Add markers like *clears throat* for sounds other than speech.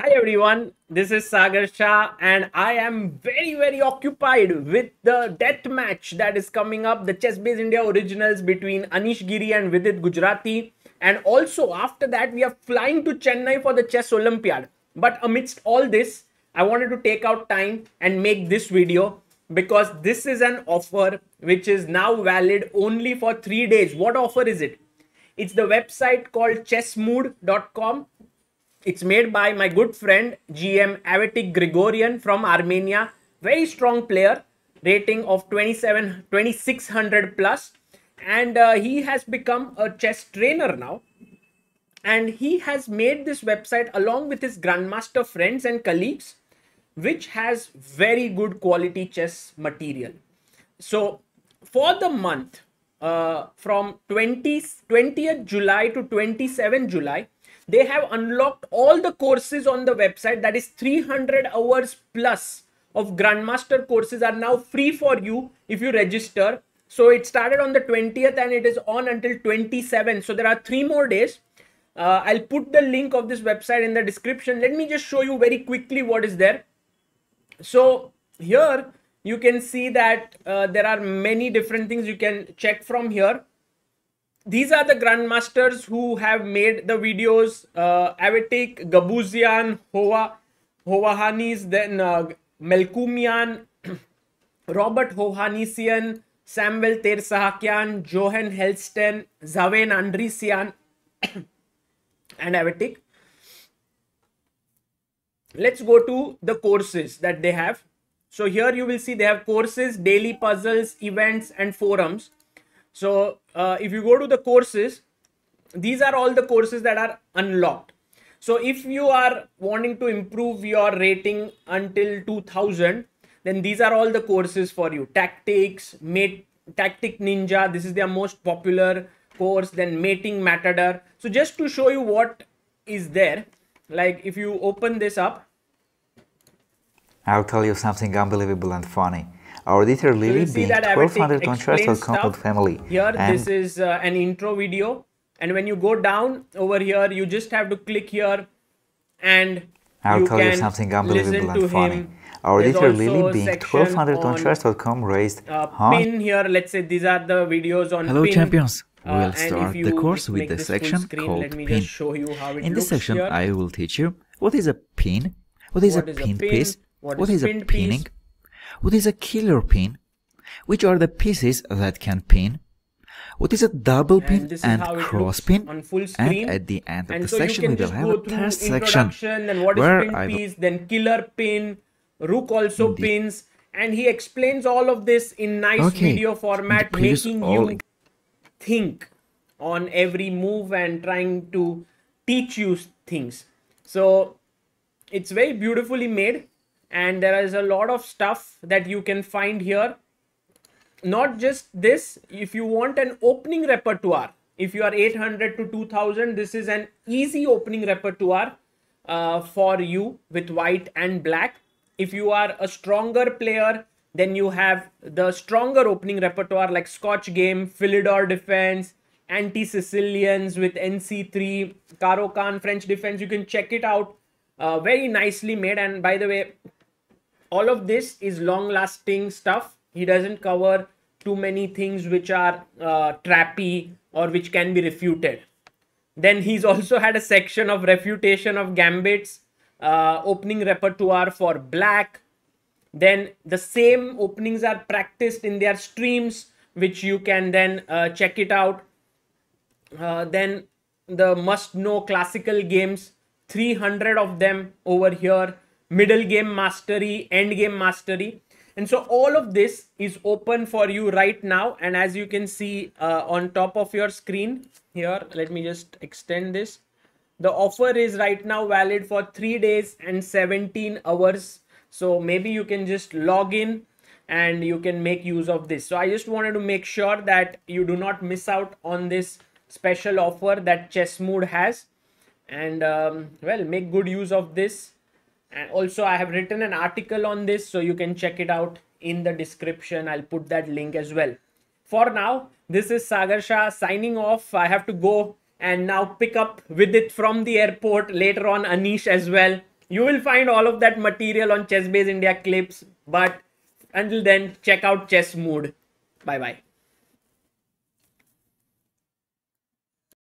Hi everyone, this is Sagar Shah and I am very very occupied with the death match that is coming up, the Chessbase India Originals between Anish Giri and Vidit Gujrathi. And also after that we are flying to Chennai for the Chess Olympiad. But amidst all this, I wanted to take out time and make this video because this is an offer which is now valid only for three days. What offer is it? It's the website called chessmood.com it's made by my good friend GM Avetik Grigoryan from Armenia. Very strong player, rating of 27 2600 plus, and uh, he has become a chess trainer now. And he has made this website along with his grandmaster friends and colleagues, which has very good quality chess material. So, for the month uh, from 20, 20th July to 27 July, they have unlocked all the courses on the website. That is 300 hours plus of grandmaster courses are now free for you if you register. So it started on the 20th and it is on until 27 so there are three more days. Uh, i'll put the link of this website in the description. Let me just show you very quickly what is there. So here you can see that uh, there are many different things you can check from here these are the grandmasters who have made the videos uh, Avetik, Gabuzian, Hova, Hovhannies, then uh, Melkumian, *clears throat* Robert Hovhannisyan, Samvel Ter-Sahakyan, Johan Hellsten, Zaven Andriasian, *clears throat* and Avetik. Let's go to the courses that they have. So here you will see they have courses, daily puzzles, events, and forums so uh, if you go to the courses, these are all the courses that are unlocked. So if you are wanting to improve your rating until 2000, then these are all the courses for you. Tactics, mate, Tactic Ninja, this is their most popular course. Then Mating Matador. So just to show you what is there, like if you open this up. I'll tell you something unbelievable and funny. Our editor Lily so being 1200 contrast will complete family. Here, this is uh, an intro video. And when you go down over here, you just have to click here and I'll you tell you something unbelievable and funny. Him. Our editor Lily being 1200 on chess.com raised uh, pin here. Let's say these are the videos on Hello pin. champions. Uh, we'll start the course with the section screen, called pin. In this section, here. I will teach you what is a pin, what is what a is pin a pin, piece, what what is is a pinning, piece, what is a killer pin, which are the pieces that can pin, what is a double pin and, and cross pin, on full and at the end of and the so section we will have a test section introduction and what is where pin I piece, then killer pin, rook also pins, and he explains all of this in nice Okay. video format, making all- you think on every move and trying to teach you things. So it's very beautifully made, and there is a lot of stuff that you can find here. Not just this if you want an opening repertoire if you are 800 to 2000 this is an easy opening repertoire uh, for you with white and black. If you are a stronger player then you have the stronger opening repertoire like scotch game philidor defense anti-sicilians with nc3 caro Kann french defense. You can check it out. Uh, very nicely made. And by the way all of this is long lasting stuff. He doesn't cover too many things which are uh, trappy or which can be refuted. Then he's also had a section of refutation of gambits uh, opening repertoire for black. Then the same openings are practiced in their streams which you can then uh, check it out. Uh, then the must know classical games 300 of them over here middle game mastery end game mastery. And so all of this is open for you right now. And as you can see uh, on top of your screen here let me just extend this. The offer is right now valid for 3 days and 17 hours. So maybe you can just log in and you can make use of this. So i just wanted to make sure that you do not miss out on this special offer that Chess chessmood has. And um, well make good use of this and also i have written an article on this so you can check it out in the description. I'll put that link as well. For now this is sagar shah signing off. I have to go and now pick up Vidit from the airport later on anish as well. You will find all of that material on chessbase india clips but until then check out chess mood. Bye bye